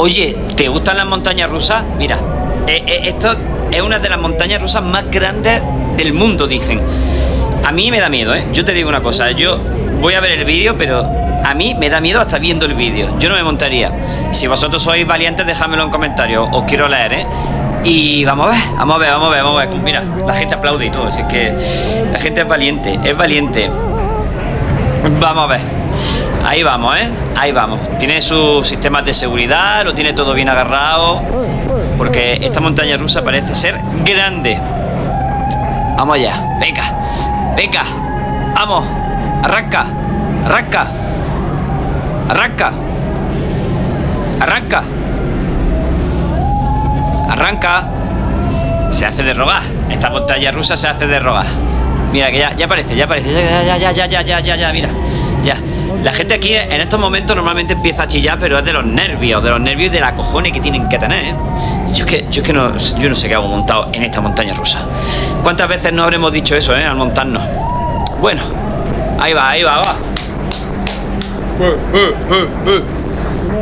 Oye, ¿te gustan las montañas rusas? Mira, eh, eh, esto es una de las montañas rusas más grandes del mundo, dicen. A mí me da miedo, ¿eh? Yo te digo una cosa, yo voy a ver el vídeo, pero a mí me da miedo hasta viendo el vídeo. Yo no me montaría. Si vosotros sois valientes, dejádmelo en comentarios. Os quiero leer, ¿eh? Y vamos a ver, vamos a ver, vamos a ver, vamos a ver. Mira, la gente aplaude y todo. Así es que la gente es valiente, es valiente. Vamos a ver. Ahí vamos, ¿eh? Ahí vamos. Tiene sus sistemas de seguridad, lo tiene todo bien agarrado. Porque esta montaña rusa parece ser grande. Vamos allá. Venga, venga. Vamos. Arranca, arranca. Arranca. Arranca. Arranca. Se hace de rogar. Esta montaña rusa se hace de rogar. Mira que ya, ya aparece, ya aparece. Ya, ya, ya, ya, ya, ya, ya, ya, mira. Ya. La gente aquí en estos momentos normalmente empieza a chillar, pero es de los nervios, de los nervios y de la cojones que tienen que tener. ¿eh? Yo es que, yo es que no, yo no sé qué hago montado en esta montaña rusa. ¿Cuántas veces no habremos dicho eso, eh, al montarnos? Bueno, ahí va, ahí va, va.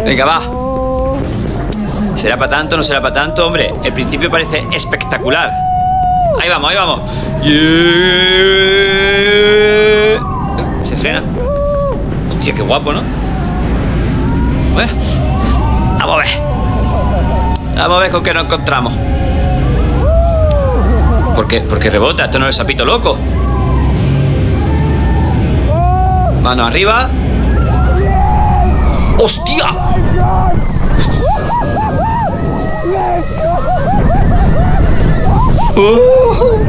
Venga, va. ¿Será para tanto? ¿No será para tanto? Hombre, el principio parece espectacular. Ahí vamos, ahí vamos. Se frena. Hostia, qué guapo, ¿no? Bueno, vamos a ver. Vamos a ver con qué nos encontramos. Porque, porque rebota, esto no es el sapito loco. Mano arriba. ¡Hostia!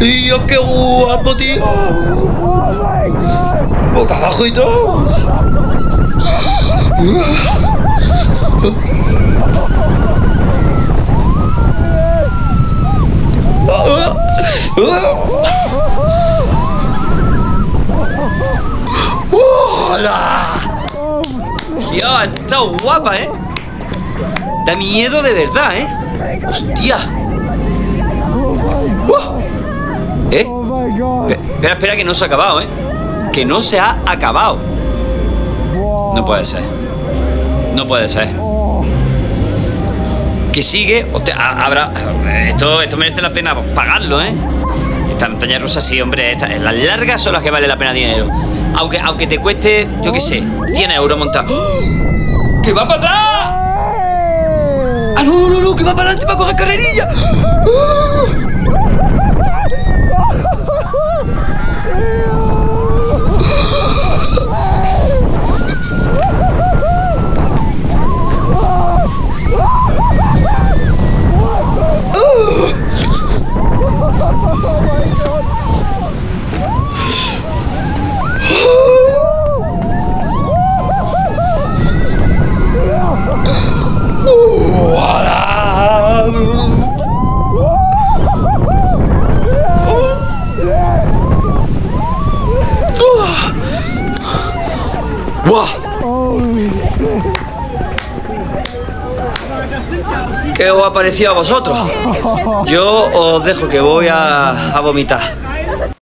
Y qué guapo, tío. Boca abajo y todo. ¡Hola! Dios, está guapa, ¿eh? Da miedo de verdad, ¿eh? ¡Hostia! ¡Uh! ¿Eh? Espera, espera, que no se ha acabado, ¿eh? Que no se ha acabado. No puede ser. No puede ser. Que sigue. Hostia. Esto, esto merece la pena pagarlo, ¿eh? Esta montaña rusa, sí, hombre. las largas son las que vale la pena dinero. Aunque, aunque te cueste, yo qué sé, 100 euros montar. ¡Oh! ¡Que va para atrás! ¡Ah, no, no, no! ¡Que va para adelante para coger carrerilla! ¡Oh! ¿Qué os ha parecido a vosotros? Yo os dejo que voy a, a vomitar.